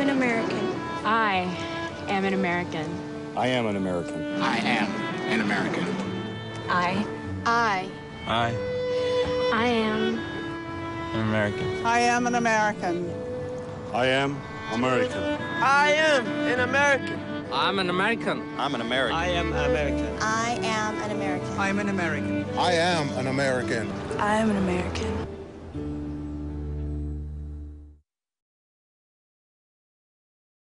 am an American. I am an American. I am an American. I am an American. I. I. I I am. an American. I am an American. I am American. I am an American. I'm an American. I'm an American. I am American. I am an American. I'm an American. I am an American. I am an American.